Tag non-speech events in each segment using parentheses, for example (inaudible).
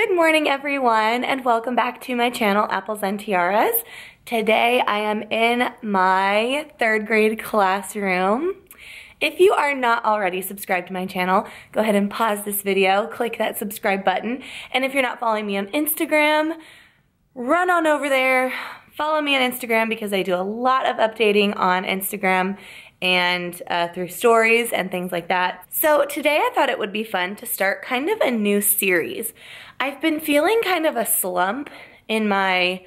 Good morning everyone and welcome back to my channel Apples and Tiaras. Today I am in my third grade classroom. If you are not already subscribed to my channel, go ahead and pause this video, click that subscribe button, and if you're not following me on Instagram, run on over there, follow me on Instagram because I do a lot of updating on Instagram and uh, through stories and things like that. So today I thought it would be fun to start kind of a new series. I've been feeling kind of a slump in my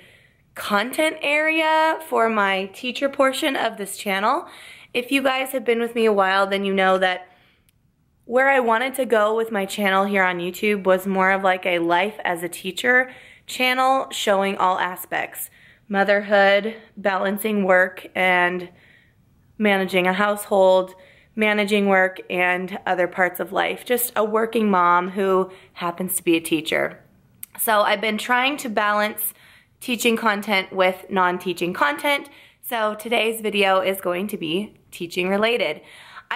content area for my teacher portion of this channel. If you guys have been with me a while, then you know that where I wanted to go with my channel here on YouTube was more of like a life as a teacher channel showing all aspects. Motherhood, balancing work, and managing a household, managing work, and other parts of life. Just a working mom who happens to be a teacher. So I've been trying to balance teaching content with non-teaching content. So today's video is going to be teaching related.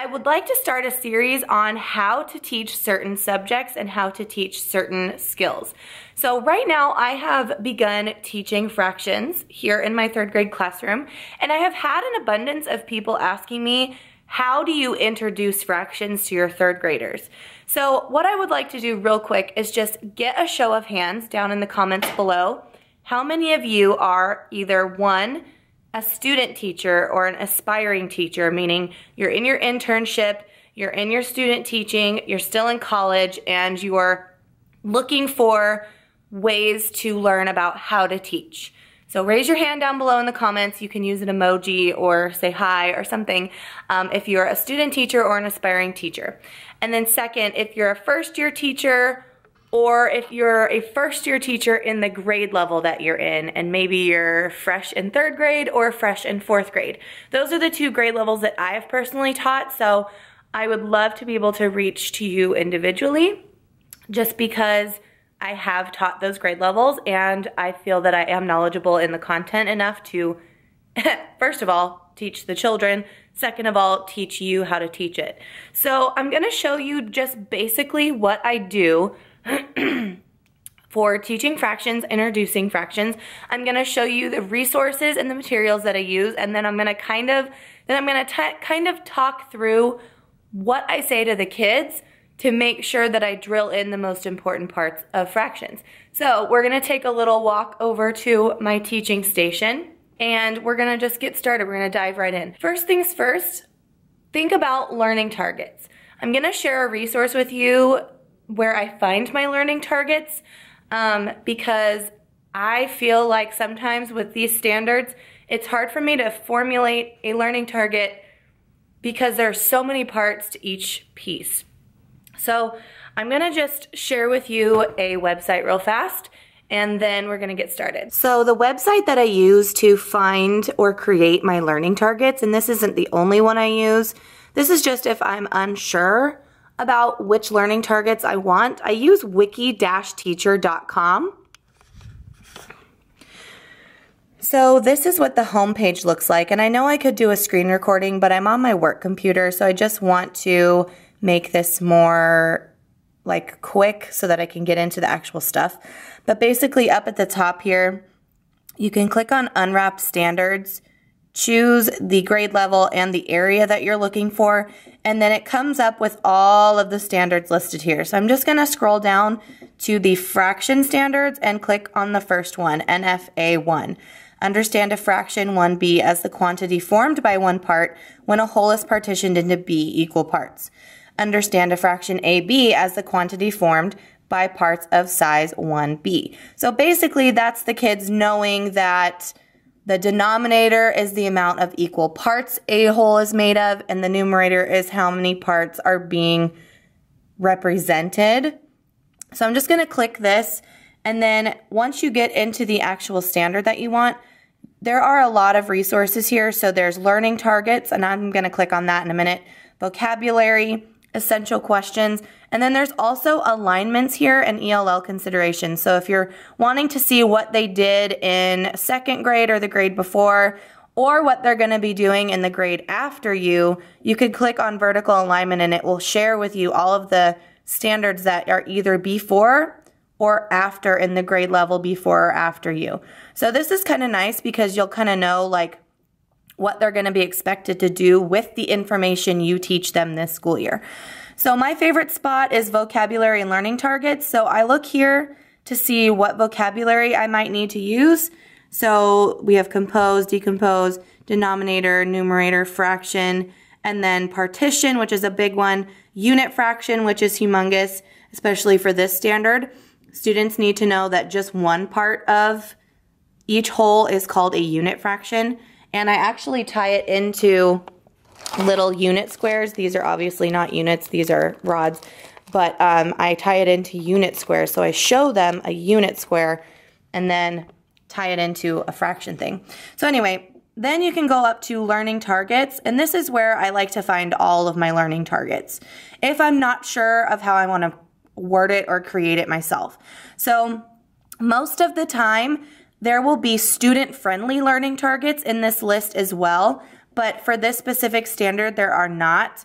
I would like to start a series on how to teach certain subjects and how to teach certain skills. So right now I have begun teaching fractions here in my third grade classroom and I have had an abundance of people asking me how do you introduce fractions to your third graders? So what I would like to do real quick is just get a show of hands down in the comments below. How many of you are either one, a student teacher or an aspiring teacher, meaning you're in your internship, you're in your student teaching, you're still in college, and you're looking for ways to learn about how to teach. So raise your hand down below in the comments. You can use an emoji or say hi or something um, if you're a student teacher or an aspiring teacher. And then second, if you're a first year teacher or if you're a first year teacher in the grade level that you're in and maybe you're fresh in third grade or fresh in fourth grade. Those are the two grade levels that I have personally taught so I would love to be able to reach to you individually just because I have taught those grade levels and I feel that I am knowledgeable in the content enough to (laughs) first of all teach the children second of all teach you how to teach it. So I'm gonna show you just basically what I do (clears throat) for teaching fractions, introducing fractions. I'm gonna show you the resources and the materials that I use, and then I'm gonna kind of, then I'm gonna kind of talk through what I say to the kids to make sure that I drill in the most important parts of fractions. So we're gonna take a little walk over to my teaching station and we're gonna just get started. We're gonna dive right in. First things first, think about learning targets. I'm gonna share a resource with you where I find my learning targets um, because I feel like sometimes with these standards, it's hard for me to formulate a learning target because there are so many parts to each piece. So I'm gonna just share with you a website real fast and then we're gonna get started. So the website that I use to find or create my learning targets, and this isn't the only one I use, this is just if I'm unsure about which learning targets I want, I use wiki-teacher.com. So this is what the homepage looks like, and I know I could do a screen recording, but I'm on my work computer, so I just want to make this more like quick so that I can get into the actual stuff. But basically up at the top here, you can click on Unwrap Standards, choose the grade level and the area that you're looking for, and then it comes up with all of the standards listed here. So I'm just gonna scroll down to the fraction standards and click on the first one, NFA1. Understand a fraction 1b as the quantity formed by one part when a whole is partitioned into b equal parts. Understand a fraction ab as the quantity formed by parts of size 1b. So basically that's the kids knowing that the denominator is the amount of equal parts a whole is made of, and the numerator is how many parts are being represented. So I'm just going to click this, and then once you get into the actual standard that you want, there are a lot of resources here. So there's learning targets, and I'm going to click on that in a minute, vocabulary, essential questions. And then there's also alignments here and ELL considerations. So if you're wanting to see what they did in second grade or the grade before, or what they're going to be doing in the grade after you, you could click on vertical alignment and it will share with you all of the standards that are either before or after in the grade level before or after you. So this is kind of nice because you'll kind of know like what they're going to be expected to do with the information you teach them this school year. So my favorite spot is vocabulary and learning targets. So I look here to see what vocabulary I might need to use. So we have compose, decompose, denominator, numerator, fraction, and then partition, which is a big one, unit fraction, which is humongous, especially for this standard. Students need to know that just one part of each whole is called a unit fraction. And I actually tie it into little unit squares. These are obviously not units, these are rods. But um, I tie it into unit squares. So I show them a unit square and then tie it into a fraction thing. So anyway, then you can go up to learning targets, and this is where I like to find all of my learning targets. If I'm not sure of how I want to word it or create it myself. So most of the time, there will be student-friendly learning targets in this list as well, but for this specific standard, there are not.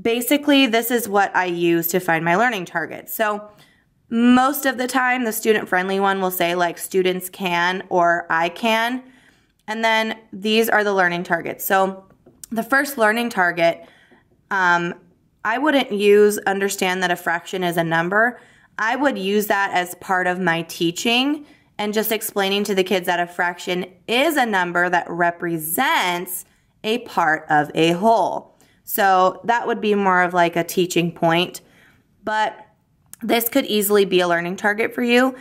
Basically, this is what I use to find my learning targets. So most of the time, the student-friendly one will say like students can or I can. And then these are the learning targets. So the first learning target, um, I wouldn't use understand that a fraction is a number. I would use that as part of my teaching and just explaining to the kids that a fraction is a number that represents a part of a whole. So that would be more of like a teaching point, but this could easily be a learning target for you.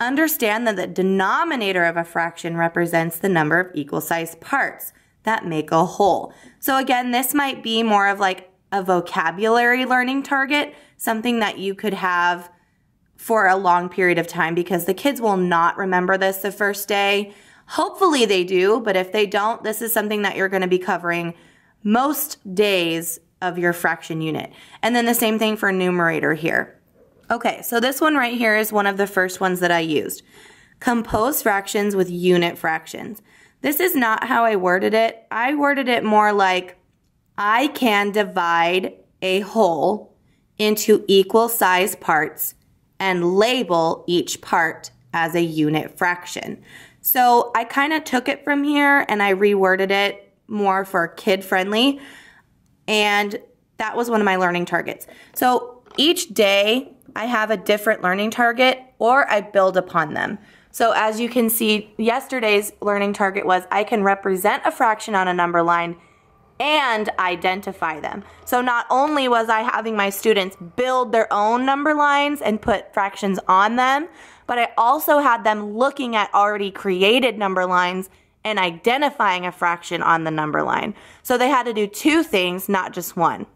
Understand that the denominator of a fraction represents the number of equal sized parts that make a whole. So again, this might be more of like a vocabulary learning target, something that you could have for a long period of time because the kids will not remember this the first day. Hopefully they do, but if they don't, this is something that you're going to be covering most days of your fraction unit. And then the same thing for numerator here. Okay, so this one right here is one of the first ones that I used. Compose fractions with unit fractions. This is not how I worded it. I worded it more like I can divide a whole into equal size parts and label each part as a unit fraction. So I kind of took it from here and I reworded it more for kid friendly. And that was one of my learning targets. So each day I have a different learning target or I build upon them. So as you can see, yesterday's learning target was I can represent a fraction on a number line and identify them. So not only was I having my students build their own number lines and put fractions on them, but I also had them looking at already created number lines and identifying a fraction on the number line. So they had to do two things, not just one.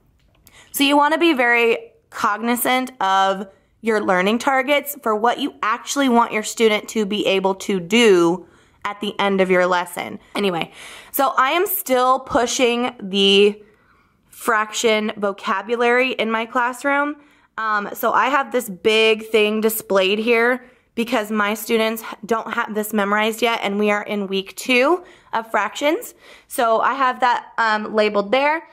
So you want to be very cognizant of your learning targets for what you actually want your student to be able to do at the end of your lesson. Anyway, so I am still pushing the fraction vocabulary in my classroom. Um, so I have this big thing displayed here because my students don't have this memorized yet and we are in week two of fractions. So I have that um, labeled there.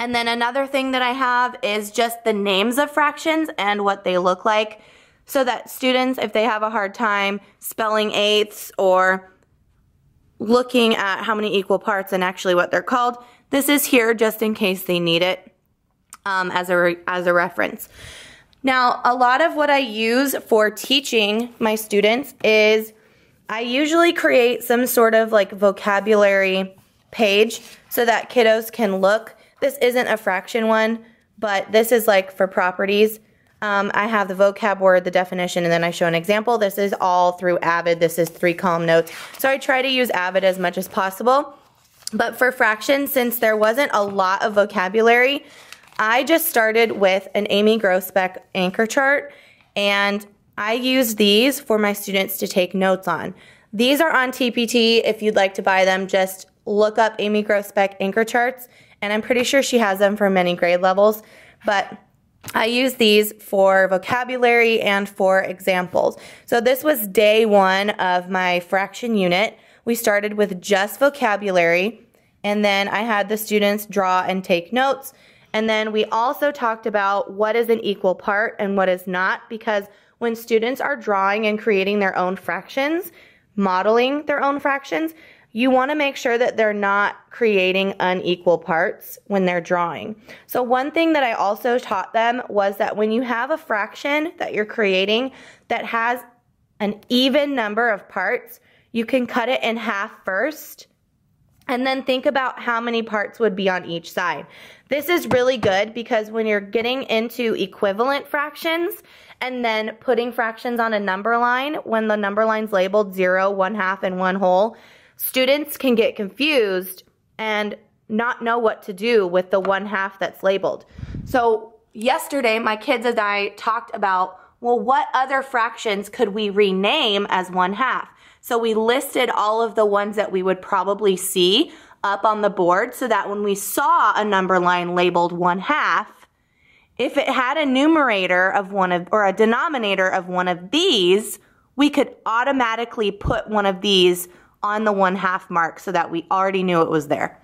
And then another thing that I have is just the names of fractions and what they look like so that students, if they have a hard time spelling eighths or looking at how many equal parts and actually what they're called, this is here just in case they need it um, as, a as a reference. Now, a lot of what I use for teaching my students is I usually create some sort of like vocabulary page so that kiddos can look. This isn't a fraction one, but this is like for properties. Um, I have the vocab word, the definition, and then I show an example. This is all through Avid. This is three column notes. So I try to use Avid as much as possible. But for fractions, since there wasn't a lot of vocabulary, I just started with an Amy Groesbeck anchor chart, and I use these for my students to take notes on. These are on TPT. If you'd like to buy them, just look up Amy Groesbeck anchor charts, and I'm pretty sure she has them for many grade levels. But I use these for vocabulary and for examples. So this was day one of my fraction unit. We started with just vocabulary and then I had the students draw and take notes. And then we also talked about what is an equal part and what is not because when students are drawing and creating their own fractions, modeling their own fractions, you want to make sure that they're not creating unequal parts when they're drawing. So one thing that I also taught them was that when you have a fraction that you're creating that has an even number of parts, you can cut it in half first and then think about how many parts would be on each side. This is really good because when you're getting into equivalent fractions and then putting fractions on a number line, when the number line's labeled zero, one half, and one whole, students can get confused and not know what to do with the one half that's labeled. So yesterday, my kids and I talked about, well, what other fractions could we rename as one half? So we listed all of the ones that we would probably see up on the board so that when we saw a number line labeled one half, if it had a numerator of one of, or a denominator of one of these, we could automatically put one of these on the one half mark so that we already knew it was there.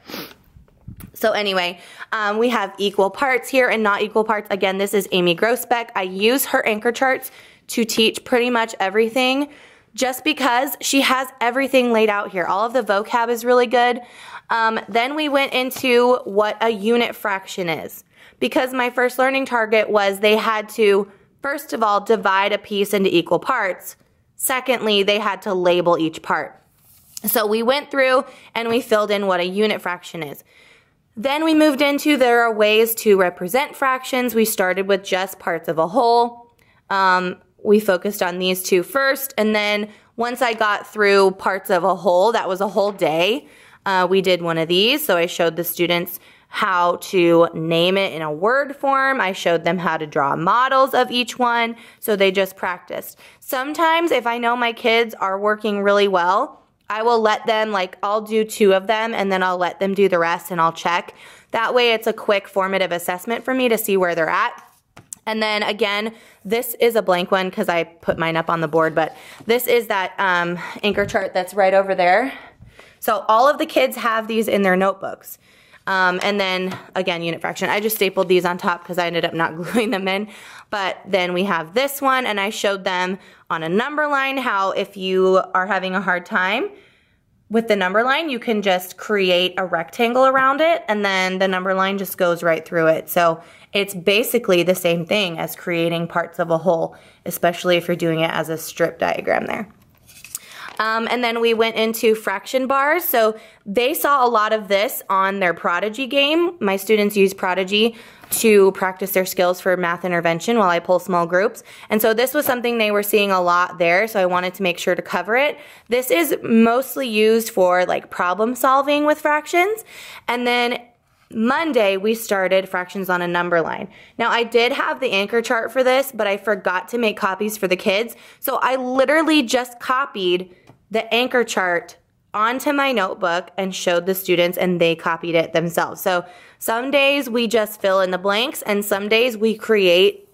So anyway, um, we have equal parts here and not equal parts. Again, this is Amy Groesbeck. I use her anchor charts to teach pretty much everything just because she has everything laid out here. All of the vocab is really good. Um, then we went into what a unit fraction is because my first learning target was they had to, first of all, divide a piece into equal parts. Secondly, they had to label each part. So we went through and we filled in what a unit fraction is. Then we moved into there are ways to represent fractions. We started with just parts of a whole. Um, we focused on these two first, and then once I got through parts of a whole, that was a whole day, uh, we did one of these. So I showed the students how to name it in a word form. I showed them how to draw models of each one, so they just practiced. Sometimes if I know my kids are working really well, I will let them, like, I'll do two of them and then I'll let them do the rest and I'll check. That way it's a quick formative assessment for me to see where they're at. And then again, this is a blank one because I put mine up on the board, but this is that um, anchor chart that's right over there. So all of the kids have these in their notebooks. Um, and then again, unit fraction. I just stapled these on top because I ended up not (laughs) gluing them in. But then we have this one and I showed them on a number line how if you are having a hard time with the number line, you can just create a rectangle around it and then the number line just goes right through it. So it's basically the same thing as creating parts of a whole, especially if you're doing it as a strip diagram there. Um, and then we went into fraction bars. So they saw a lot of this on their Prodigy game. My students use Prodigy to practice their skills for math intervention while I pull small groups. And so this was something they were seeing a lot there, so I wanted to make sure to cover it. This is mostly used for like problem solving with fractions. And then Monday, we started fractions on a number line. Now, I did have the anchor chart for this, but I forgot to make copies for the kids. So I literally just copied the anchor chart onto my notebook and showed the students and they copied it themselves. So some days we just fill in the blanks and some days we create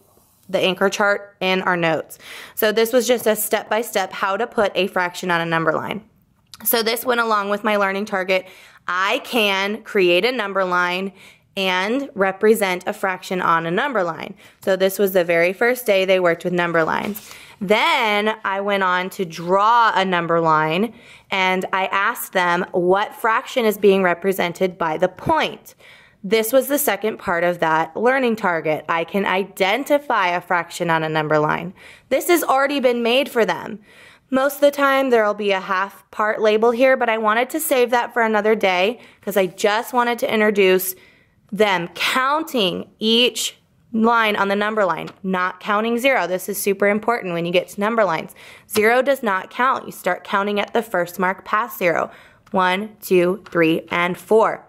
the anchor chart in our notes. So this was just a step-by-step -step how to put a fraction on a number line. So this went along with my learning target. I can create a number line and represent a fraction on a number line. So this was the very first day they worked with number lines. Then I went on to draw a number line and I asked them what fraction is being represented by the point. This was the second part of that learning target. I can identify a fraction on a number line. This has already been made for them. Most of the time there'll be a half part label here, but I wanted to save that for another day because I just wanted to introduce them counting each line on the number line, not counting zero. This is super important when you get to number lines. Zero does not count. You start counting at the first mark past zero. One, two, three, and four.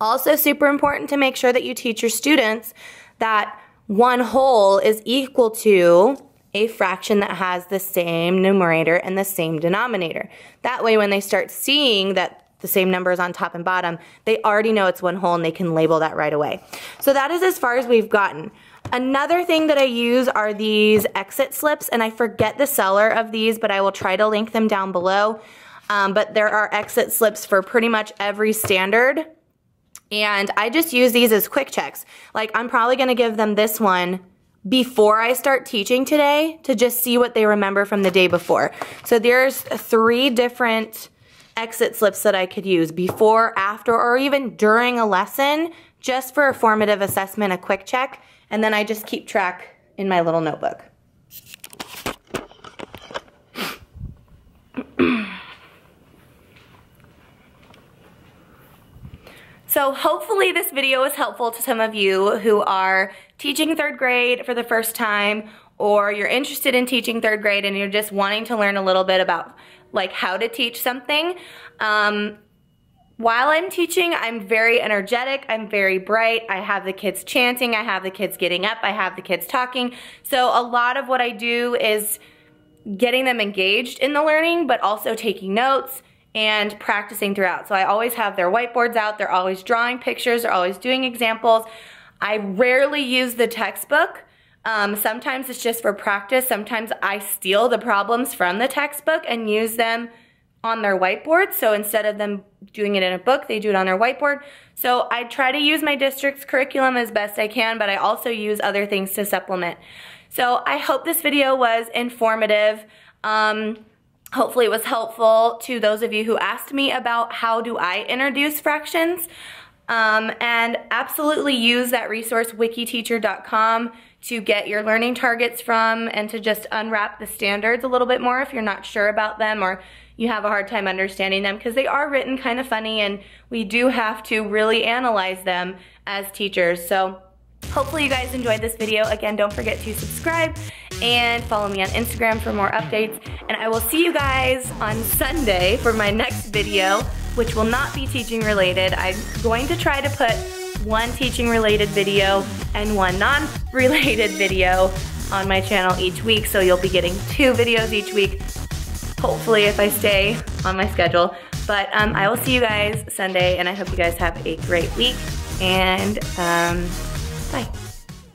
Also super important to make sure that you teach your students that one whole is equal to a fraction that has the same numerator and the same denominator. That way when they start seeing that the same numbers on top and bottom, they already know it's one whole and they can label that right away. So that is as far as we've gotten. Another thing that I use are these exit slips, and I forget the seller of these, but I will try to link them down below. Um, but there are exit slips for pretty much every standard. And I just use these as quick checks. Like I'm probably gonna give them this one before I start teaching today to just see what they remember from the day before. So there's three different exit slips that I could use before, after, or even during a lesson just for a formative assessment, a quick check, and then I just keep track in my little notebook. (clears throat) So hopefully this video was helpful to some of you who are teaching third grade for the first time or you're interested in teaching third grade and you're just wanting to learn a little bit about like how to teach something. Um, while I'm teaching, I'm very energetic, I'm very bright, I have the kids chanting, I have the kids getting up, I have the kids talking. So a lot of what I do is getting them engaged in the learning, but also taking notes, and practicing throughout. So I always have their whiteboards out, they're always drawing pictures, they're always doing examples. I rarely use the textbook. Um, sometimes it's just for practice. Sometimes I steal the problems from the textbook and use them on their whiteboard. So instead of them doing it in a book, they do it on their whiteboard. So I try to use my district's curriculum as best I can, but I also use other things to supplement. So I hope this video was informative. Um, Hopefully it was helpful to those of you who asked me about how do I introduce fractions. Um, and absolutely use that resource wikiteacher.com to get your learning targets from and to just unwrap the standards a little bit more if you're not sure about them or you have a hard time understanding them because they are written kind of funny and we do have to really analyze them as teachers. So hopefully you guys enjoyed this video. Again, don't forget to subscribe and follow me on Instagram for more updates. And I will see you guys on Sunday for my next video, which will not be teaching related. I'm going to try to put one teaching related video and one non-related video on my channel each week. So you'll be getting two videos each week, hopefully if I stay on my schedule. But um, I will see you guys Sunday and I hope you guys have a great week and um, bye.